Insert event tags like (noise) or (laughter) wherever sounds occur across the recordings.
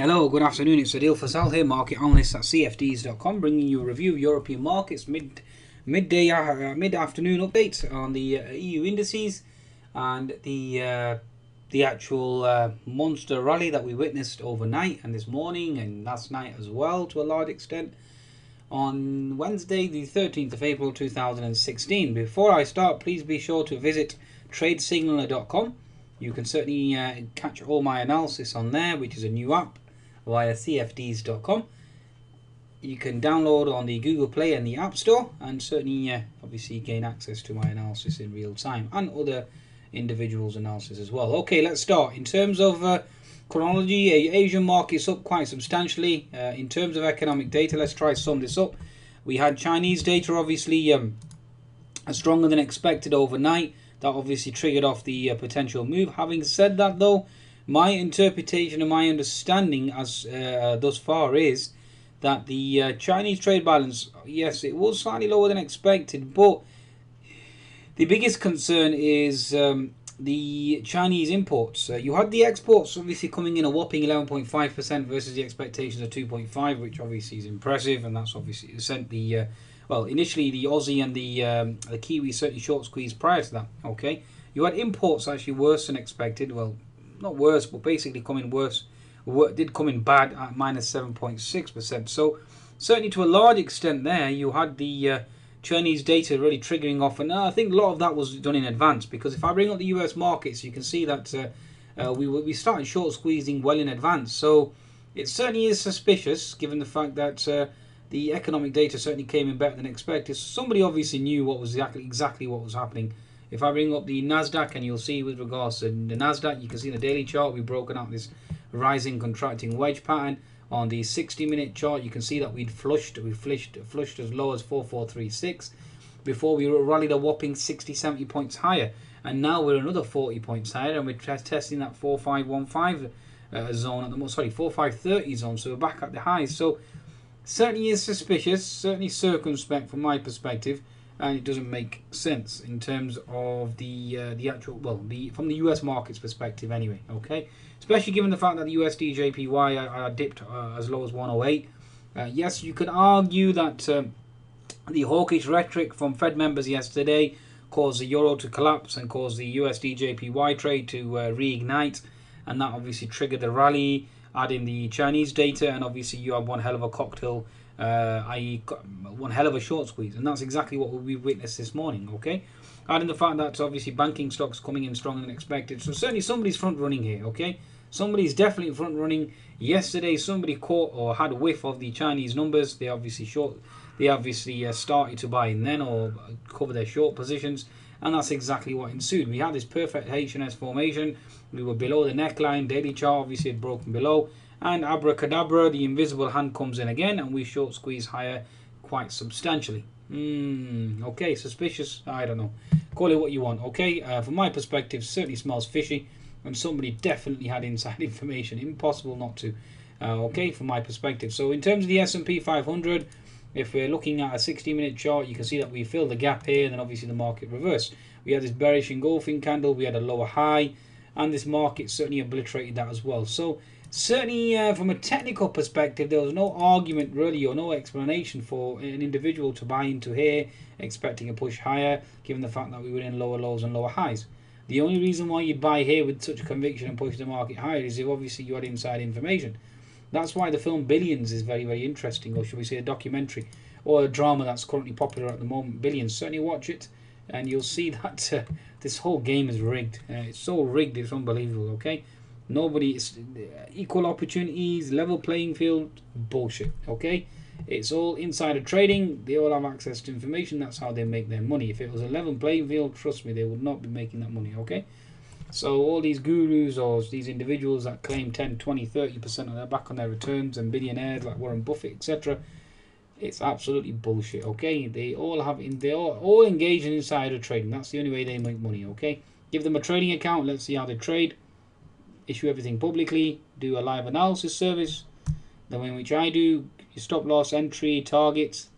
Hello, good afternoon. It's Adil Fasal here, market analyst at CFDs.com, bringing you a review of European markets mid midday uh, mid afternoon update on the uh, EU indices and the uh, the actual uh, monster rally that we witnessed overnight and this morning and last night as well to a large extent on Wednesday, the 13th of April 2016. Before I start, please be sure to visit tradesignaler.com. You can certainly uh, catch all my analysis on there, which is a new app via cfds.com. You can download on the Google Play and the App Store, and certainly, uh, obviously, gain access to my analysis in real time and other individuals' analysis as well. Okay, let's start. In terms of uh, chronology, Asian markets up quite substantially. Uh, in terms of economic data, let's try to sum this up. We had Chinese data, obviously, um, stronger than expected overnight. That obviously triggered off the uh, potential move. Having said that, though, my interpretation and my understanding as uh, thus far is that the uh, Chinese trade balance, yes, it was slightly lower than expected, but the biggest concern is um, the Chinese imports. Uh, you had the exports obviously coming in a whopping 11.5% versus the expectations of 2.5, which obviously is impressive, and that's obviously sent the uh, well initially the Aussie and the um, the Kiwi certainly short squeezed prior to that. Okay, you had imports actually worse than expected. Well, not worse, but basically coming worse. Did come in bad at minus 7.6%. So certainly to a large extent there, you had the uh, Chinese data really triggering off, and uh, I think a lot of that was done in advance because if I bring up the US markets, you can see that uh, uh, we were we started short squeezing well in advance. So it certainly is suspicious given the fact that uh, the economic data certainly came in better than expected. Somebody obviously knew what was exactly exactly what was happening. If I bring up the Nasdaq, and you'll see with regards to the Nasdaq, you can see in the daily chart we've broken out this rising contracting wedge pattern. On the 60 minute chart, you can see that we'd flushed, we flushed, flushed as low as 4436 before we rallied a whopping 60, 70 points higher. And now we're another 40 points higher and we're testing that 4515 uh, zone at the most, sorry, 4530 zone. So we're back at the highs. So certainly is suspicious, certainly circumspect from my perspective and it doesn't make sense in terms of the uh, the actual well the from the US markets perspective anyway okay? Especially given the fact that the USD JPY dipped uh, as low as 108 uh, yes you could argue that um, the hawkish rhetoric from Fed members yesterday caused the euro to collapse and caused the USD JPY trade to uh, reignite and that obviously triggered the rally adding the Chinese data and obviously you have one hell of a cocktail uh, i.e., one hell of a short squeeze, and that's exactly what we witnessed this morning. Okay, adding the fact that obviously banking stocks coming in stronger than expected, so certainly somebody's front running here. Okay, somebody's definitely front running. Yesterday, somebody caught or had a whiff of the Chinese numbers. They obviously short, they obviously uh, started to buy in then or cover their short positions, and that's exactly what ensued. We had this perfect H&S formation. We were below the neckline. Daily chart obviously had broken below and abracadabra, the invisible hand comes in again, and we short squeeze higher quite substantially. Hmm, okay, suspicious, I don't know. Call it what you want, okay? Uh, from my perspective, certainly smells fishy, and somebody definitely had inside (laughs) information. Impossible not to, uh, okay, from my perspective. So in terms of the S&P 500, if we're looking at a 60 minute chart, you can see that we filled the gap here, and then obviously the market reversed. We had this bearish engulfing candle, we had a lower high, and this market certainly obliterated that as well. So certainly uh, from a technical perspective there was no argument really or no explanation for an individual to buy into here expecting a push higher given the fact that we were in lower lows and lower highs. The only reason why you'd buy here with such conviction and push the market higher is if obviously you had inside information. That's why the film billions is very very interesting or should we say a documentary or a drama that's currently popular at the moment billions. Certainly watch it and you'll see (laughs) that uh, this whole game is rigged. Uh, it's so rigged it's unbelievable okay Nobody is equal opportunities, level playing field, bullshit. Okay, it's all insider trading. They all have access to information. That's how they make their money. If it was a level playing field, trust me, they would not be making that money. Okay. So all these gurus or these individuals that claim 10, 20, 30% of their back on their returns and billionaires like Warren Buffett, etc., it's absolutely bullshit. Okay, they all have in they all, all engage in insider trading. That's the only way they make money. Okay, give them a trading account. Let's see how they trade issue everything publicly, do a live analysis service, the way in which I do, stop loss, entry, targets,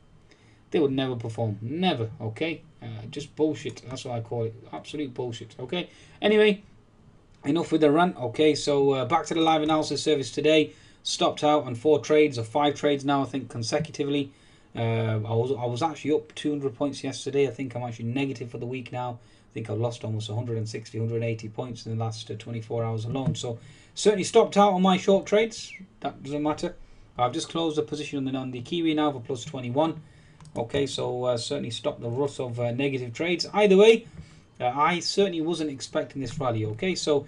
they would never perform. Never, okay? Uh, just bullshit. That's what I call it. Absolute bullshit, okay? Anyway, enough with the rant, okay? So uh, back to the live analysis service today. stopped out on four trades or five trades now, I think, consecutively. Uh, I was I was actually up 200 points yesterday. I think I'm actually negative for the week now. I think I've lost almost 160, 180 points in the last uh, 24 hours alone. So certainly stopped out on my short trades. That doesn't matter. I've just closed the position on the, on the Kiwi now for plus 21. Okay, so uh, certainly stopped the rut of uh, negative trades. Either way, uh, I certainly wasn't expecting this rally. Okay, so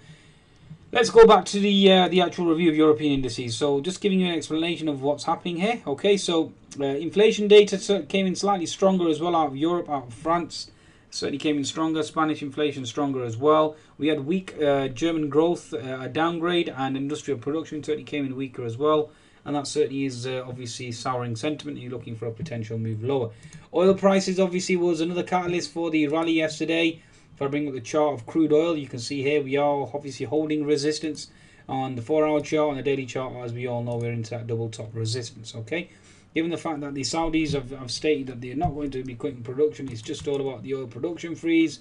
let's go back to the uh, the actual review of European indices. So just giving you an explanation of what's happening here. Okay, so uh, inflation data came in slightly stronger as well out of Europe, out of France certainly came in stronger. Spanish inflation stronger as well. We had weak uh, German growth, uh, a downgrade, and industrial production certainly came in weaker as well. And that certainly is uh, obviously souring sentiment. You're looking for a potential move lower. Oil prices obviously was another catalyst for the rally yesterday. If I bring up the chart of crude oil, you can see here we are obviously holding resistance on the four hour chart and the daily chart. As we all know, we're into that double top resistance. Okay given the fact that the Saudis have, have stated that they're not going to be quitting production, it's just all about the oil production freeze.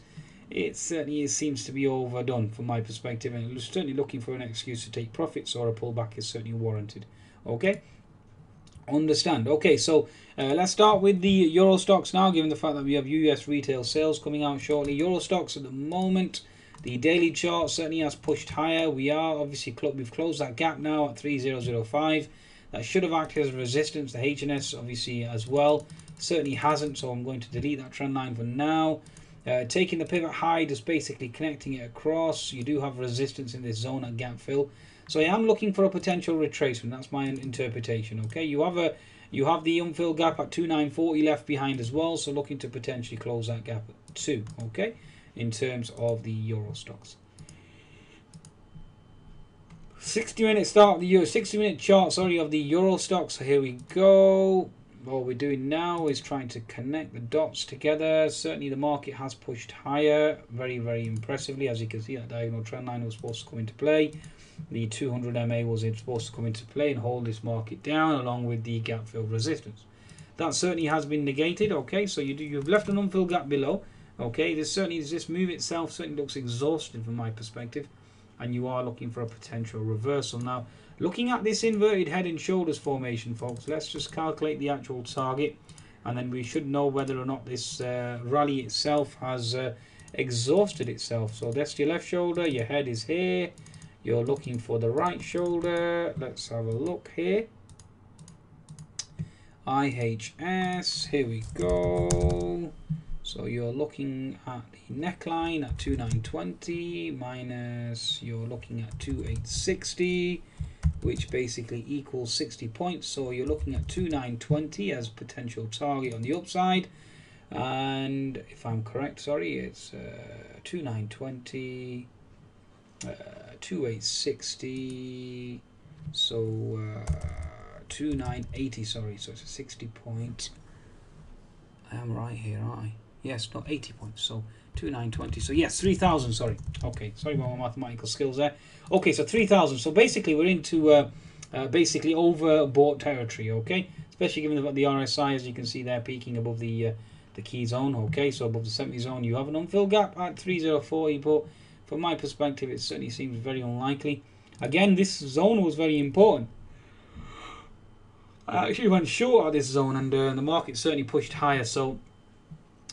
It certainly seems to be overdone from my perspective, and certainly looking for an excuse to take profits or a pullback is certainly warranted. Okay, understand. Okay, so uh, let's start with the Euro Stoxx now, given the fact that we have US retail sales coming out shortly. Euro Stoxx at the moment. The daily chart certainly has pushed higher. We are obviously we've closed that gap now at 3005. That should have acted as resistance. The H&S obviously as well. Certainly hasn't, so I'm going to delete that trend line for now. Uh, taking the pivot high, just basically connecting it across. You do have resistance in this zone at gap fill. So I am looking for a potential retracement. That's my interpretation. Okay, you have a you have the unfilled gap at 2940 left behind as well. So looking to potentially close that gap at two. Okay, in terms of the Euro Stoxx. 60 minute start of the Euro, 60 minute chart, sorry, of the Euro Stoxx. So here we go. What we're doing now is trying to connect the dots together. Certainly the market has pushed higher very, very impressively. As you can see, that diagonal trend line was supposed to come into play. The 200 MA was supposed to come into play and hold this market down along with the gap fill resistance. That certainly has been negated. Okay, so you do, you've left an unfilled gap below. Okay, this certainly is this move itself certainly looks exhausted from my perspective and you are looking for a potential reversal. Now, looking at this inverted head and shoulders formation, folks, let's just calculate the actual target and then we should know whether or not this uh, rally itself has uh, exhausted itself. So that's your left shoulder, your head is here, you're looking for the right shoulder. Let's have a look here. IHS, here we go. So you're looking at the neckline at 2920 minus you're looking at 2860 which basically equals 60 points. So you're looking at 2920 as potential target on the upside. And if I'm correct, sorry, it's uh, 2920, uh, 2860, so uh, 2980, sorry, so it's a 60 point. I am right here, aren't I? Yes, not 80 points. So 2920. So yes, 3000. Sorry. Okay. Sorry about my mathematical skills there. Okay, so 3000. So basically, we're into uh, uh, basically overbought territory. Okay, especially given the, the RSI, as you can see there, peaking above the uh, the key zone. Okay, so above the 70 zone, you have an unfilled gap at 3040. But from my perspective, it certainly seems very unlikely. Again, this zone was very important. I actually went short at this zone, and uh, the market certainly pushed higher. So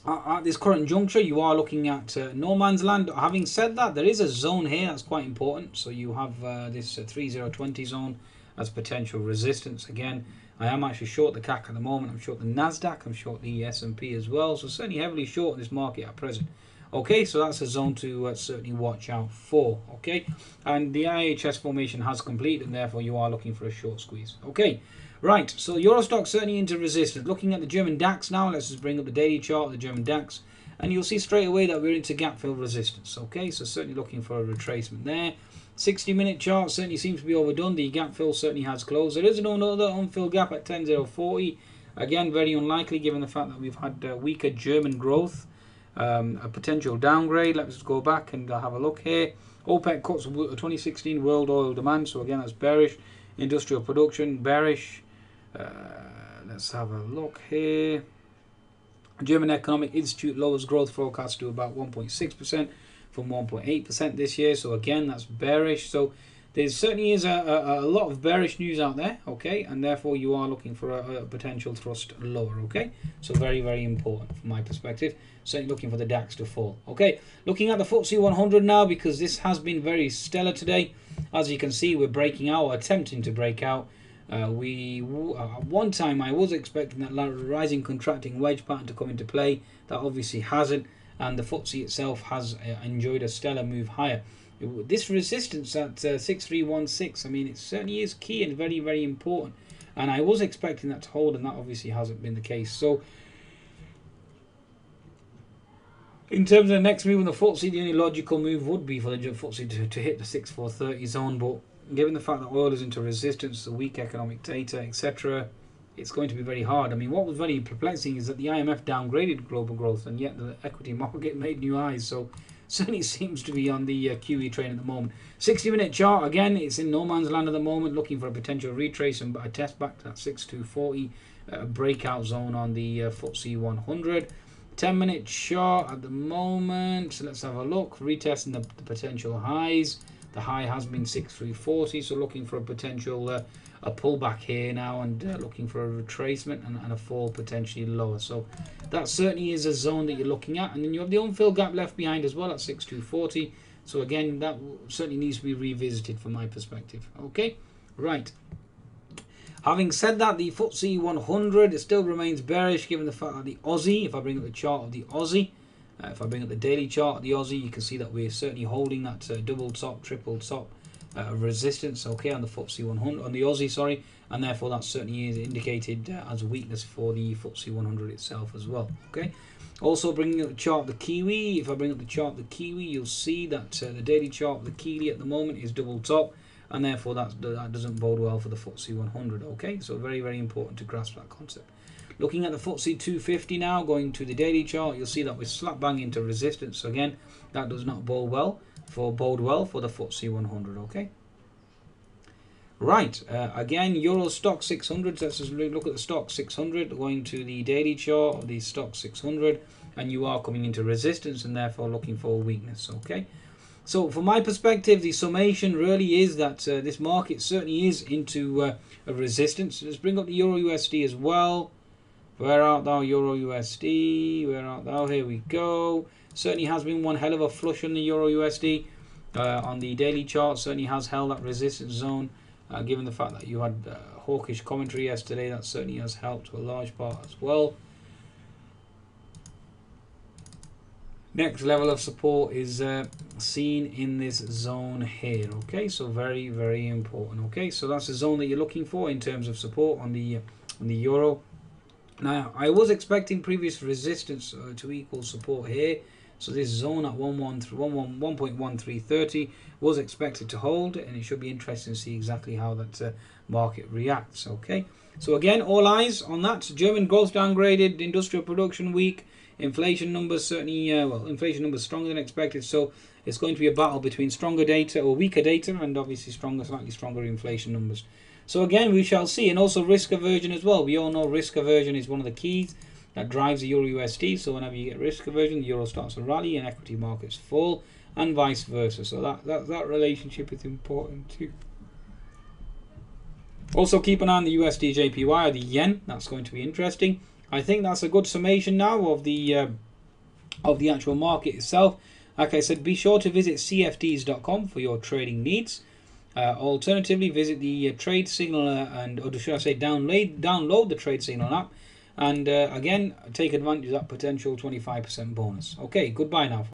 at this current juncture, you are looking at uh, no man's land. Having said that, there is a zone here that's quite important. So you have uh, this uh, 3020 zone as potential resistance. Again, I am actually short the CAC at the moment. I'm short the Nasdaq. I'm short the S&P as well. So certainly heavily short in this market at present. Okay, so that's a zone to uh, certainly watch out for. Okay, and the IHS formation has completed, and therefore you are looking for a short squeeze. Okay. Right, so Euro Stoxx certainly into resistance. Looking at the German DAX now, let's just bring up the daily chart of the German DAX. And you'll see straight away that we're into gap fill resistance. Okay, so certainly looking for a retracement there. 60 minute chart certainly seems to be overdone. The gap fill certainly has closed. There is another unfilled gap at 10.040. Again, very unlikely given the fact that we've had uh, weaker German growth. Um, a potential downgrade. Let's go back and have a look here. OPEC cuts 2016 world oil demand. So again, that's bearish. Industrial production, bearish. Uh, let's have a look here. German Economic Institute lowers growth forecast to about 1.6% from 1.8% this year. So again, that's bearish. So there certainly is a, a, a, lot of bearish news out there, okay, and therefore you are looking for a, a, potential thrust lower, okay. So very very important from my perspective. Certainly looking for the DAX to fall, okay. Looking at the FTSE 100 now because this has been very stellar today. As you can see, we're breaking out, attempting to break out. Uh, we uh, at one time I was expecting that rising contracting wedge pattern to come into play. That obviously hasn't, and the FTSE itself has uh, enjoyed a stellar move higher this resistance at uh, 6316 I mean it certainly is key and very very important and I was expecting that to hold and that obviously hasn't been the case so in terms of the next move on the FTSE the only logical move would be for the FTSE to, to hit the 6430 zone but given the fact that oil is into resistance the weak economic data etc it's going to be very hard I mean what was very perplexing is that the IMF downgraded global growth and yet the equity market (laughs) made new highs so certainly (laughs) seems to be on the uh, QE train at the moment. 60 minute chart again, it's in no man's land at the moment, looking for a potential retrace and a test back to that 6240 uh, breakout zone on the uh, FTSE 100. 10 minute chart at the moment, so let's have a look. Retesting the, the potential highs. The high has been 6340, so looking for a potential uh, a pullback here now and uh, looking for a retracement and, and, a fall potentially lower. So that certainly is a zone that you're looking at. And then you have the unfilled gap left behind as well at 6240. So again, that certainly needs to be revisited from my perspective. Okay, right. Having said that, the FTSE 100 it still remains bearish given the fact that the Aussie, if I bring up the chart of the Aussie, uh, if I bring up the daily chart the Aussie, you can see that we're certainly holding that uh, double top, triple top uh, resistance okay on the FTSE 100 on the Aussie sorry and therefore that certainly is indicated uh, as weakness for the FTSE 100 itself as well okay. Also bringing up the chart the Kiwi if I bring up the chart the Kiwi you'll see that uh, the daily chart the Kiwi at the moment is double top and therefore that, that doesn't bode well for the FTSE 100 okay. So very very important to grasp that concept looking at the FTSE 250 now going to the daily chart you'll see that we're slap bang into resistance. So again that does not bode well for bode well for the FTSE 100 okay? Right uh, again euro Stoxx 600 let's just look at the Stoxx 600 going to the daily chart of the Stoxx 600 and you are coming into resistance and therefore looking for weakness okay? So from my perspective the summation really is that uh, this market certainly is into uh, a resistance. Let's bring up the euro usd as well where art thou euro usd where art thou here we go Certainly has been one hell of a flush on the Euro USD. Uh, on the daily chart, certainly has held that resistance zone. Uh, given the fact that you had uh, hawkish commentary yesterday, that certainly has helped to a large part as well. Next level of support is uh, seen in this zone here. Okay, so very, very important. Okay, so that's the zone that you're looking for in terms of support on the on the euro. Now, I was expecting previous resistance uh, to equal support here. So this zone at 1.1330 was expected to hold and it should be interesting to see exactly how that uh, market reacts. Okay, so again, all eyes on that. German growth downgraded, industrial production weak, inflation numbers certainly, uh, well, inflation numbers stronger than expected. So it's going to be a battle between stronger data or weaker data and obviously stronger, slightly stronger inflation numbers. So again, we shall see. And also risk aversion as well. We all know risk aversion is one of the keys that drives the Euro USD. So whenever you get risk aversion, the Euro starts to rally and equity markets fall and vice versa. So that, that, that relationship is important too. Also keep an eye on the USD JPY or the yen. That's going to be interesting. I think that's a good summation now of the uh, of the actual market itself. Like I said, be sure to visit cfds.com for your trading needs. Uh, alternatively, visit the uh, Trade Signal and, or should I say, download download the Trade Signal app and uh, again, take advantage of that potential 25% bonus. Okay, goodbye now.